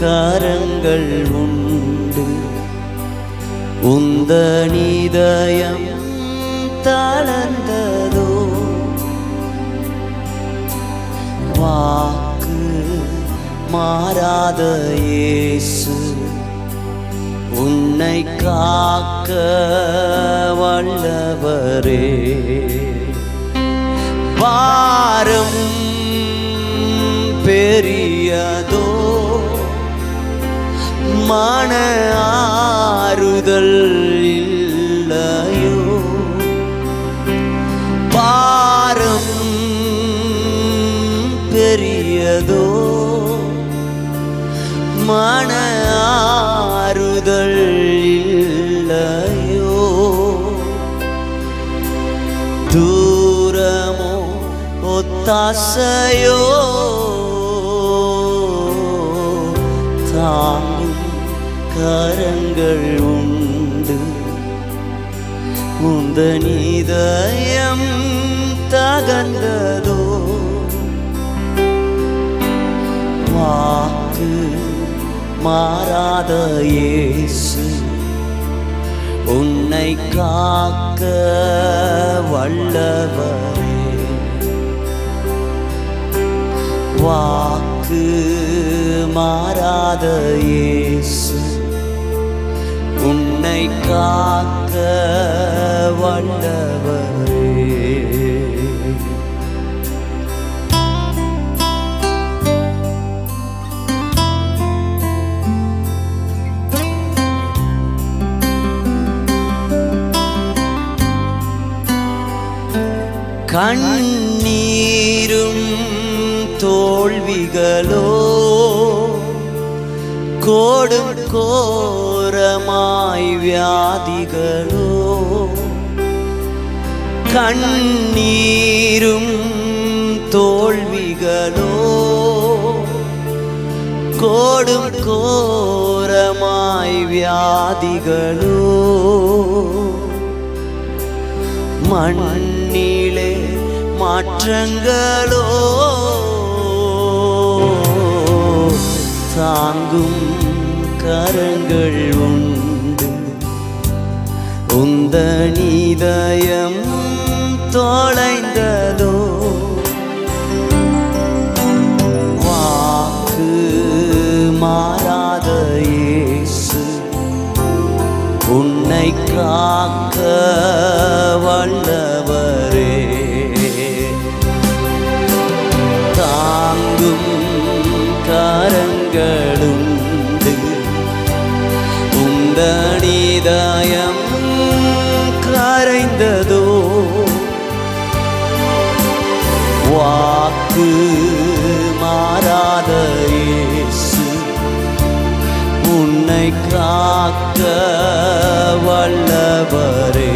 கரங்கள் உண்டு. உந்த நிதயம் தளர்ந்ததோ? வாக்கு மாறாத இயேசு உன்னை காக்க வல்லவரே. பாரம் മാണ ആരുതൽ ഇല്ലയോ? പാരം പെരിയതോ? മണ ആരുതൽ ഇല്ലയോ? ദൂരമോ ഒത്താശയോ? താ கரங்கள் உண்டு. உந்த நிதயம் தகந்ததோ வாக்கு மாறாத இயேசு உன்னை காக்க வல்லவரே. வாக்கு மாறாத ஏ காக்க வல்லவரே. கண்ணீரும் தோல்விகளோ கோடும் கோரமாய் வியாதிகளோ கண்ணீரும் தோல்விகளோ கோடும் கோரமாய் வியாதிகளோ மண்ணிலே மாற்றங்களோ தாங்கும் கரங்கள் உண்டு. உந்த நீதயம் தொலைந்ததோ? வாக்கு மாறாத இயேசு உன்னை காக்க வல்லவர். இதயம் கரைந்ததோ வாக்கு மாறாத இயேசு உன்னை காக்க வல்லவரே